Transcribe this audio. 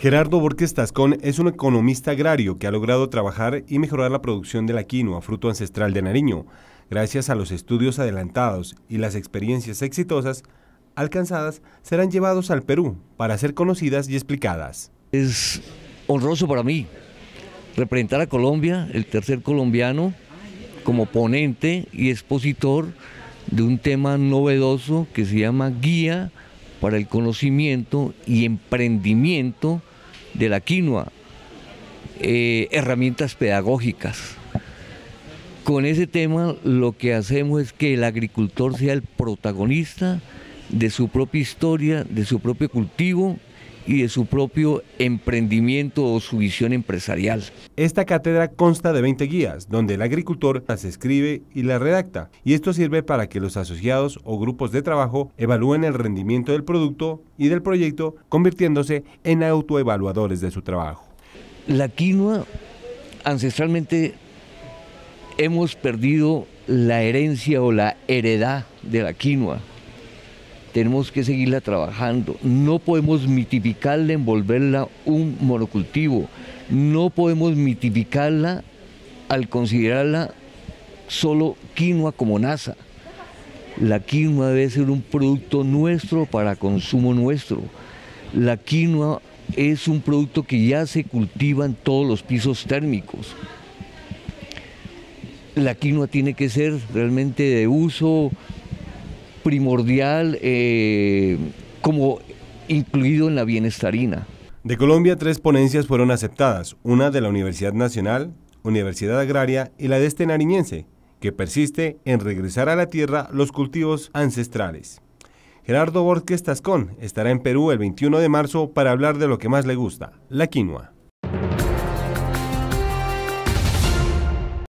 Gerardo Borges Tascón es un economista agrario que ha logrado trabajar y mejorar la producción de la quinoa, fruto ancestral de Nariño, gracias a los estudios adelantados y las experiencias exitosas alcanzadas, serán llevados al Perú para ser conocidas y explicadas. Es honroso para mí representar a Colombia, el tercer colombiano, como ponente y expositor de un tema novedoso que se llama Guía para el Conocimiento y Emprendimiento de la quinoa, eh, herramientas pedagógicas. Con ese tema lo que hacemos es que el agricultor sea el protagonista de su propia historia, de su propio cultivo y de su propio emprendimiento o su visión empresarial. Esta cátedra consta de 20 guías, donde el agricultor las escribe y las redacta, y esto sirve para que los asociados o grupos de trabajo evalúen el rendimiento del producto y del proyecto, convirtiéndose en autoevaluadores de su trabajo. La quinoa, ancestralmente hemos perdido la herencia o la heredad de la quinoa tenemos que seguirla trabajando. No podemos mitificarla, envolverla un monocultivo. No podemos mitificarla al considerarla solo quinoa como NASA. La quinoa debe ser un producto nuestro para consumo nuestro. La quinoa es un producto que ya se cultiva en todos los pisos térmicos. La quinoa tiene que ser realmente de uso primordial eh, como incluido en la bienestarina. De Colombia, tres ponencias fueron aceptadas, una de la Universidad Nacional, Universidad Agraria y la de este nariñense, que persiste en regresar a la tierra los cultivos ancestrales. Gerardo Borges Tascón estará en Perú el 21 de marzo para hablar de lo que más le gusta, la quinoa.